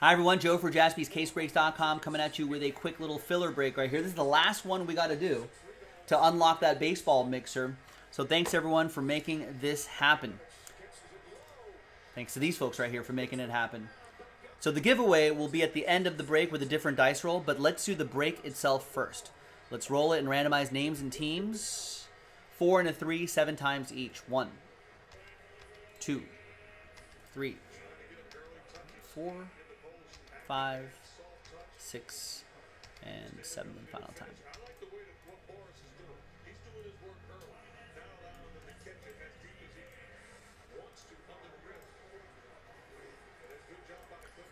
Hi, everyone. Joe for jaspyscasebreaks.com coming at you with a quick little filler break right here. This is the last one we got to do to unlock that baseball mixer. So thanks, everyone, for making this happen. Thanks to these folks right here for making it happen. So the giveaway will be at the end of the break with a different dice roll, but let's do the break itself first. Let's roll it and randomize names and teams. Four and a three, seven times each. One, two, three, four, five, six, and seven one final time.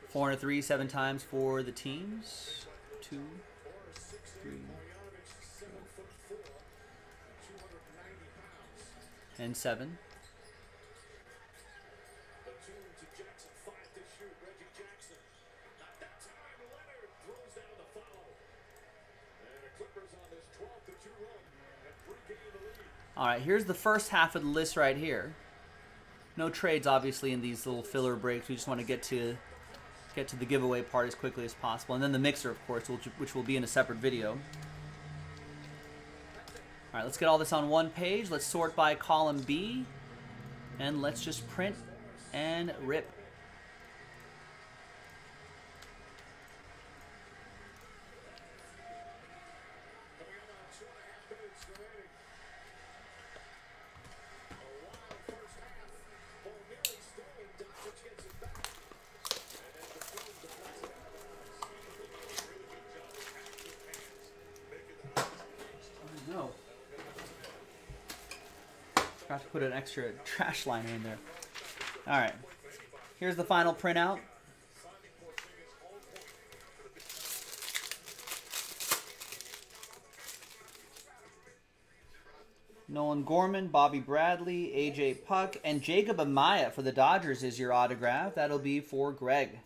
Four and three, seven times for the teams. Two, three, four, and seven. All right, here's the first half of the list right here. No trades, obviously, in these little filler breaks. We just want to get to get to the giveaway part as quickly as possible. And then the mixer, of course, which, which will be in a separate video. All right, let's get all this on one page. Let's sort by column B. And let's just print and rip. No. Forgot to put an extra trash liner in there. All right. Here's the final printout. Nolan Gorman, Bobby Bradley, AJ Puk, and Jacob Amaya for the Dodgers is your autograph. That'll be for Greg.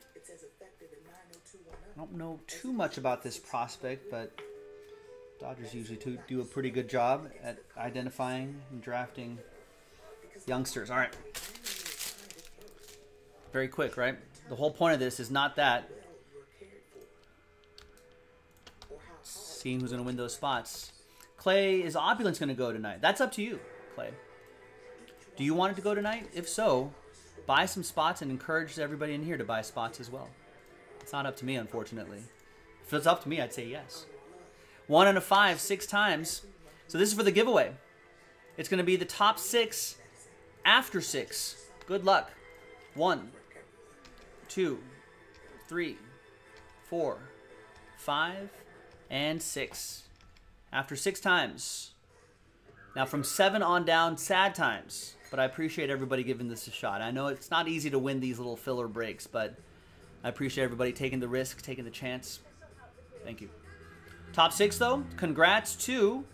I don't know too much about this prospect, but Dodgers usually do a pretty good job at identifying and drafting youngsters. All right. Very quick, right? The whole point of this is not that. Seeing who's going to win those spots. Clay, is Opulence going to go tonight? That's up to you, Clay. Do you want it to go tonight? If so, buy some spots and encourage everybody in here to buy spots as well. It's not up to me, unfortunately. If it's up to me, I'd say yes. One and a five, six times. So this is for the giveaway. It's going to be the top six after six. Good luck. One, two, three, four, five, and six. After six times. Now from seven on down, sad times. But I appreciate everybody giving this a shot. I know it's not easy to win these little filler breaks, but I appreciate everybody taking the risk, taking the chance. Thank you. Top six, though, congrats to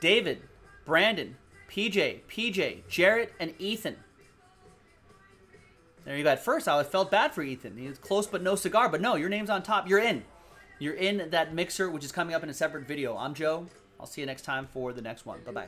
David, Brandon, PJ, PJ, Jarrett, and Ethan. There you go. At first, I felt bad for Ethan. He was close but no cigar. But no, your name's on top. You're in. You're in that mixer, which is coming up in a separate video. I'm Joe. I'll see you next time for the next one. Bye-bye.